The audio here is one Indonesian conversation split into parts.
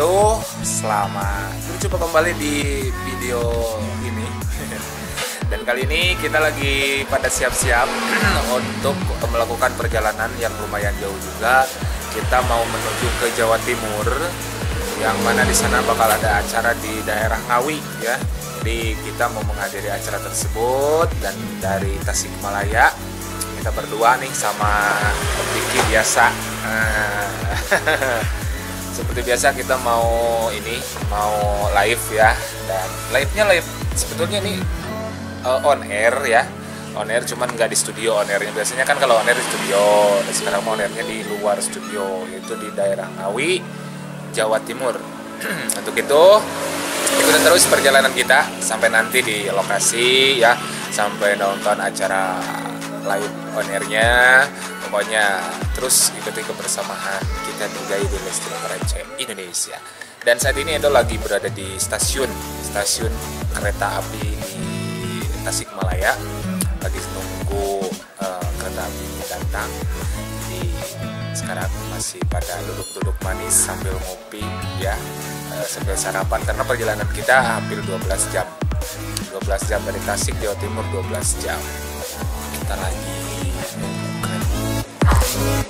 itu selamat berjumpa kembali di video ini. Dan kali ini kita lagi pada siap-siap untuk melakukan perjalanan yang lumayan jauh juga. Kita mau menuju ke Jawa Timur yang mana di sana bakal ada acara di daerah Ngawi ya. Jadi kita mau menghadiri acara tersebut dan dari Tasikmalaya kita berdua nih sama Vicky biasa seperti biasa kita mau ini mau live ya. Dan live-nya live. Sebetulnya nih uh, on air ya. On air cuman nggak di studio on airnya. Biasanya kan kalau on air di studio dan sekarang on airnya di luar studio yaitu di daerah Ngawi Jawa Timur. Untuk itu ikutin terus perjalanan kita sampai nanti di lokasi ya. Sampai nonton acara live on airnya. Pokoknya terus ikuti kebersamaan. kita di Gaya di Lesti Ranca Indonesia. Dan saat ini Edo lagi berada di stasiun stasiun kereta api di Tasikmalaya. Lagi nunggu uh, kereta api datang. Jadi sekarang masih pada duduk-duduk manis sambil ngopi ya uh, sambil sarapan. Karena perjalanan kita hampir 12 jam. 12 jam dari Tasik Jawa Timur 12 jam. Kita lagi Bismillahirrahmanirrahim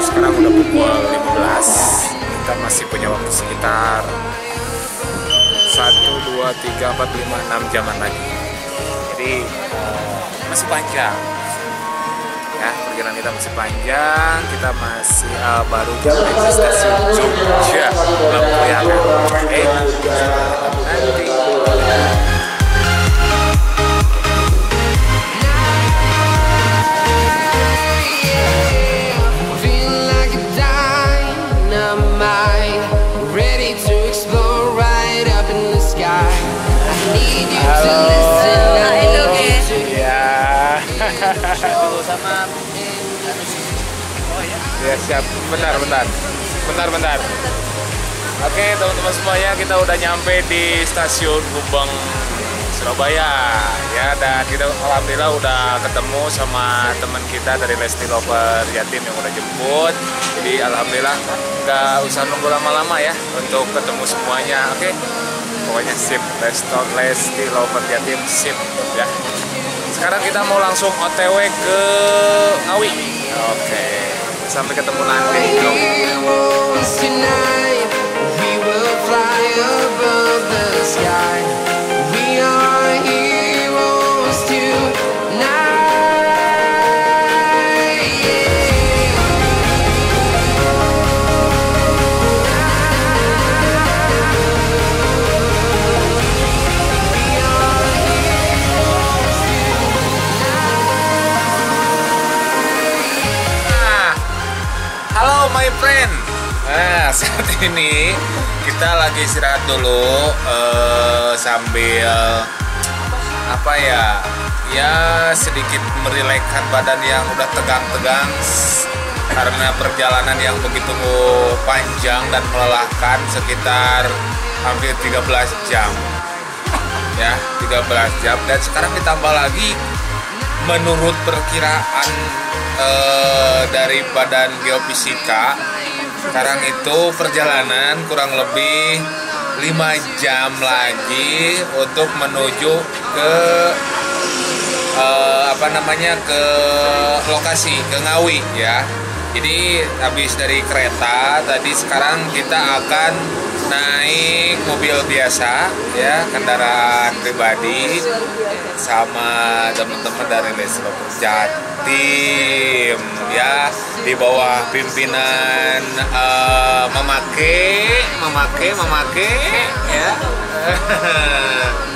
sekarang udah pukul 15 kita masih punya waktu sekitar 1, 2, 3, 4, 5, 6 jaman lagi. Jadi uh, masih panjang. Ya perjalanan kita masih panjang. Kita masih uh, baru sampai di stasiun Jogja Lampuyangan oke. Nanti ya ya siap. Bentar bentar. Bentar bentar. Oke teman-teman semuanya kita udah nyampe di stasiun Gubeng Surabaya. Ya dan kita alhamdulillah udah ketemu sama teman kita dari Lesti Lover Yatim yang udah jemput. Jadi alhamdulillah nggak usah nunggu lama-lama ya untuk ketemu semuanya. Oke? Pokoknya sip Lesti Lover Yatim sip ya sekarang kita mau langsung OTW ke Ngawi oke sampai ketemu nanti my friend. Nah, saat ini kita lagi istirahat dulu eh, sambil apa ya ya sedikit merilekkan badan yang udah tegang-tegang karena perjalanan yang begitu panjang dan melelahkan sekitar hampir 13 jam ya 13 jam dan sekarang ditambah lagi menurut perkiraan eh, dari Badan Geofisika sekarang itu perjalanan kurang lebih 5 jam lagi untuk menuju ke eh, apa namanya ke lokasi ke Ngawi ya. Jadi habis dari kereta tadi sekarang kita akan naik mobil biasa ya kendaraan pribadi sama teman-teman dari Leslo Jatim ya di bawah pimpinan eh, memakai memakai memakai ya.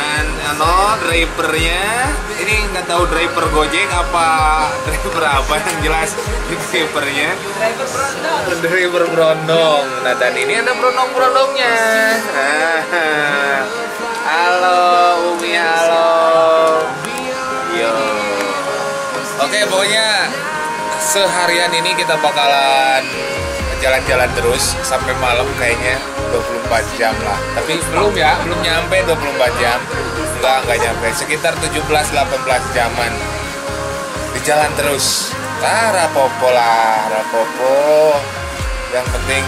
Dan ano drivernya. Ini nggak tahu driver Gojek apa driver apa yang jelas drivernya. Driver berondong driver berondong nah dan ini ada berondong berondongnya halo Umi halo. Yo. Oke pokoknya seharian ini kita bakalan jalan-jalan terus sampai malam kayaknya. 24 jam lah. Tapi belum ya belum nyampe 24 jam enggak enggak nyampe. Sekitar 17-18 jaman. Di jalan terus. Ah rapopo lah rapopo yang penting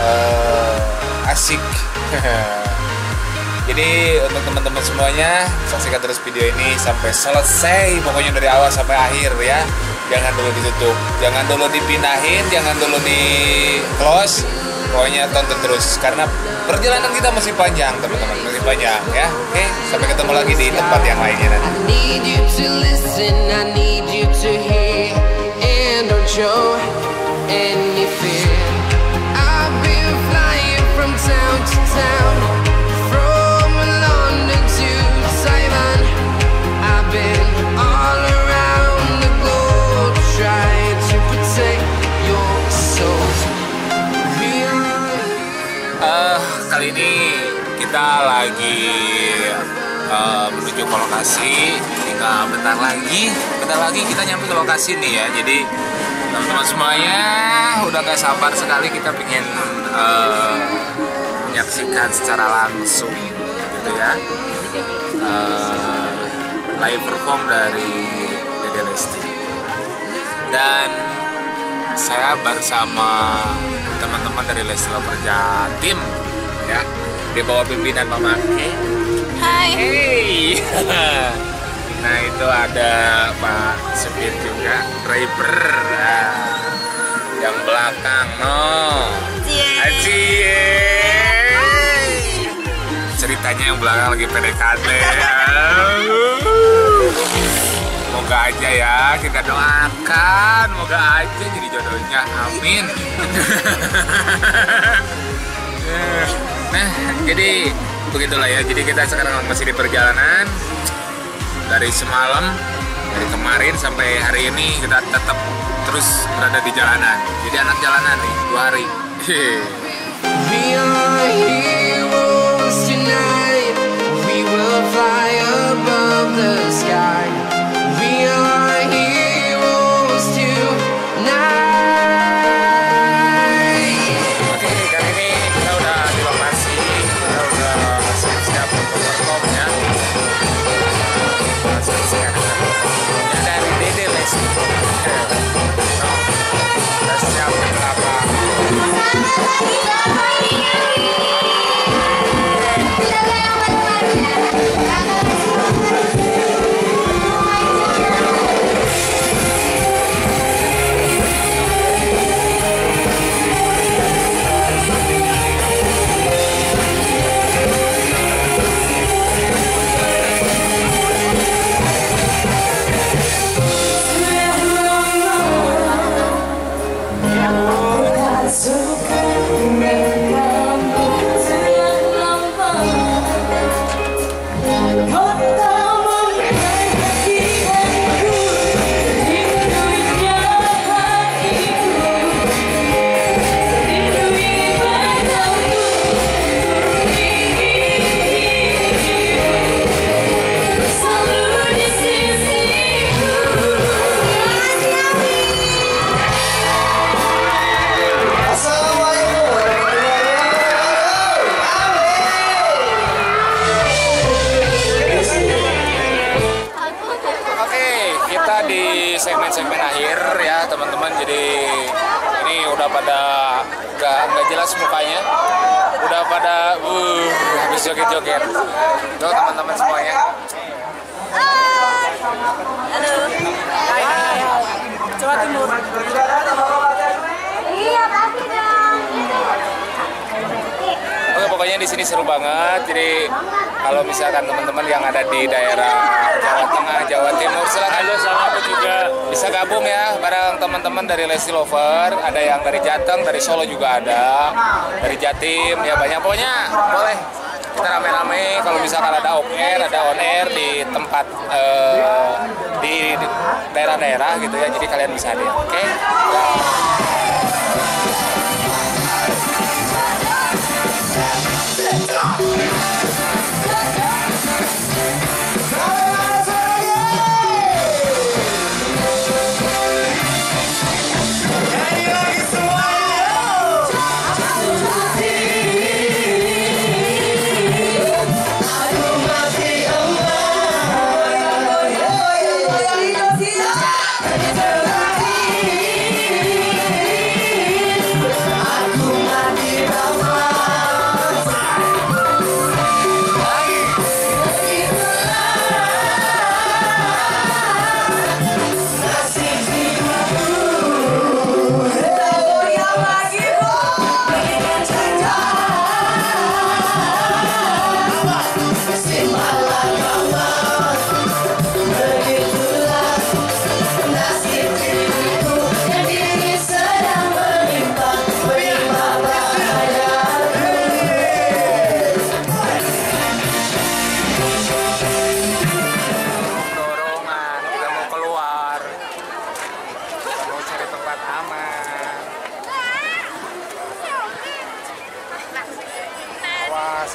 eh, asik. Jadi untuk teman-teman semuanya saksikan terus video ini sampai selesai. Pokoknya dari awal sampai akhir ya. Jangan dulu ditutup. Jangan dulu dipindahin jangan dulu di close pokoknya tonton terus karena perjalanan kita masih panjang teman-teman masih panjang ya. Oke sampai ketemu lagi di tempat yang lainnya nanti lagi eh, menuju ke lokasi. Tinggal bentar lagi bentar lagi kita nyampe ke lokasi nih ya. Jadi teman-teman semuanya udah gak sabar sekali kita pengen eh, menyaksikan secara langsung gitu ya. Eh, live perform dari Dede Lesti. Dan saya bersama teman-teman dari Lesti Lovers Jatim ya di bawah pimpinan Mama Ake. Hai. Hey. nah itu ada Pak supir juga driver. Nah, yang belakang no. Acie. ceritanya yang belakang lagi PDKT. Moga aja ya kita doakan. Moga aja jadi jodohnya. Amin Nah jadi begitulah ya. Jadi kita sekarang masih di perjalanan. Dari semalam Dari kemarin sampai hari ini Kita tetap terus berada di jalanan. Jadi anak jalanan nih dua hari. Above the sky. Teman-teman jadi ini udah pada nggak nggak jelas mukanya udah pada uh habis joget-joget tuh teman-teman semuanya Halo. Jawa Timur. Pokoknya di sini seru banget. Jadi kalau misalkan teman-teman yang ada di daerah Jawa Tengah, Jawa Timur, silakan Halo, sama aku juga. bisa gabung ya bareng teman-teman dari Lesti Lover. Ada yang dari Jateng, dari Solo juga ada, dari Jatim ya banyak. Pokoknya boleh kita rame-rame kalau misalkan ada off air, ada on air di tempat eh, di daerah-daerah gitu ya. Jadi kalian bisa hadir. Oke. dorongan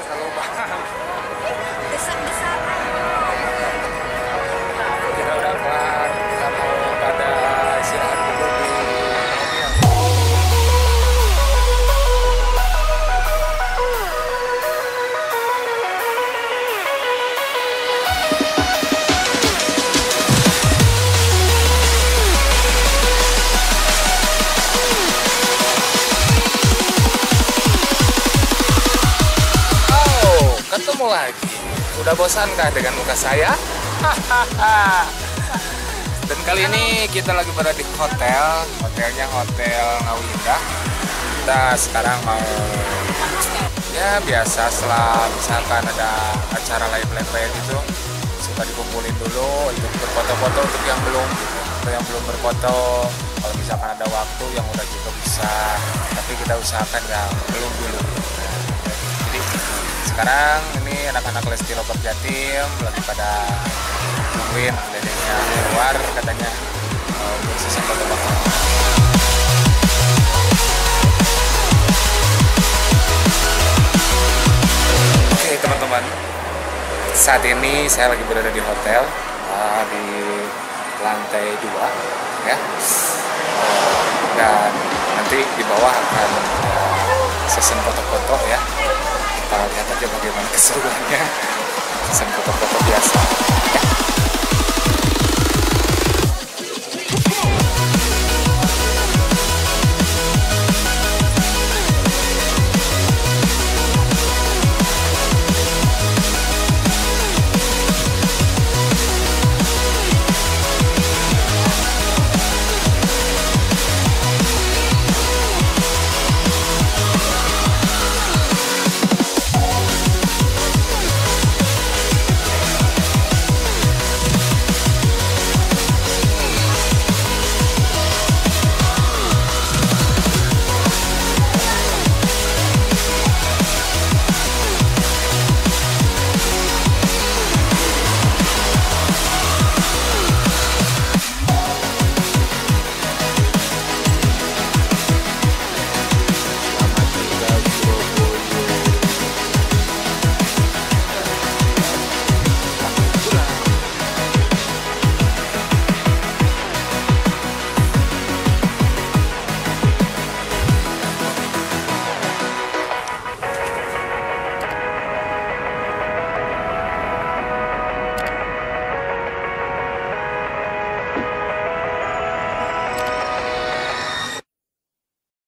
awas ke lagi. Udah bosankah dengan muka saya? Dan kali ini kita lagi berada di hotel, hotelnya Hotel Ngawi Indah. Kita sekarang mau ya biasa setelah misalkan ada acara live-live kayak gitu suka dikumpulin dulu untuk berfoto-foto untuk yang belum untuk yang belum berfoto kalau misalkan ada waktu yang udah juga bisa tapi kita usahakan yang belum dulu sekarang ini anak-anak Lesti Lover Jatim lagi pada nungguin dedeknya keluar katanya eh, untuk season foto-foto Oke teman-teman, saat ini saya lagi berada di hotel uh, di lantai dua, ya. Uh, dan nanti di bawah akan session foto-foto ya kita lihat aja bagaimana keseruannya pesan foto-foto biasa ya.